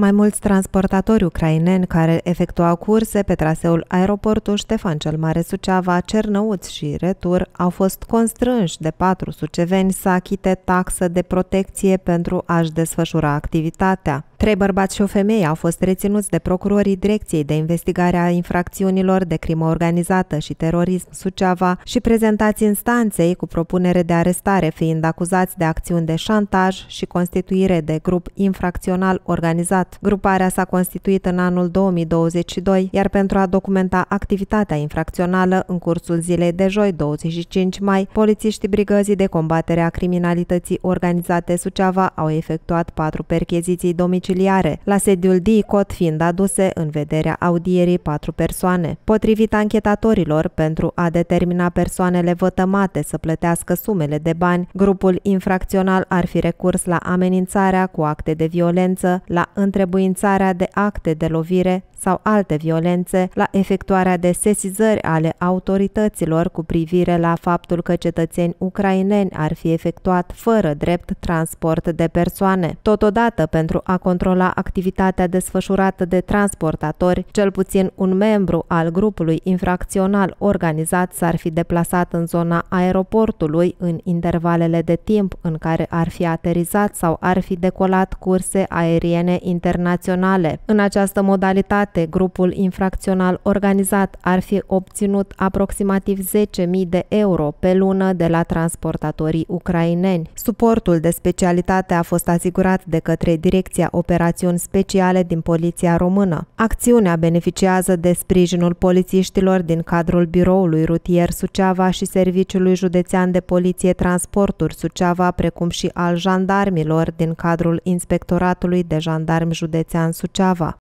Mai mulți transportatori ucraineni care efectuau curse pe traseul aeroportul Ștefan cel Mare Suceava, Cernăuți și Retur au fost constrânși de patru suceveni să achite taxă de protecție pentru a-și desfășura activitatea. Trei bărbați și o femeie au fost reținuți de procurorii Direcției de Investigare a Infracțiunilor de Crimă Organizată și Terorism Suceava și prezentați instanței cu propunere de arestare, fiind acuzați de acțiuni de șantaj și constituire de grup infracțional organizat. Gruparea s-a constituit în anul 2022, iar pentru a documenta activitatea infracțională în cursul zilei de joi 25 mai, polițiștii brigăzii de combatere a criminalității organizate Suceava au efectuat patru percheziții domiciliare domiciliare, la sediul DICOT fiind aduse în vederea audierii patru persoane. Potrivit anchetatorilor, pentru a determina persoanele vătămate să plătească sumele de bani, grupul infracțional ar fi recurs la amenințarea cu acte de violență, la întrebuințarea de acte de lovire sau alte violențe la efectuarea de sesizări ale autorităților cu privire la faptul că cetățeni ucraineni ar fi efectuat fără drept transport de persoane. Totodată, pentru a controla activitatea desfășurată de transportatori, cel puțin un membru al grupului infracțional organizat s-ar fi deplasat în zona aeroportului în intervalele de timp în care ar fi aterizat sau ar fi decolat curse aeriene internaționale. În această modalitate, date, grupul infracțional organizat ar fi obținut aproximativ 10.000 de euro pe lună de la transportatorii ucraineni. Suportul de specialitate a fost asigurat de către Direcția Operațiuni Speciale din Poliția Română. Acțiunea beneficiază de sprijinul polițiștilor din cadrul Biroului Rutier Suceava și Serviciului Județean de Poliție Transporturi Suceava, precum și al jandarmilor din cadrul Inspectoratului de Jandarmi Județean Suceava.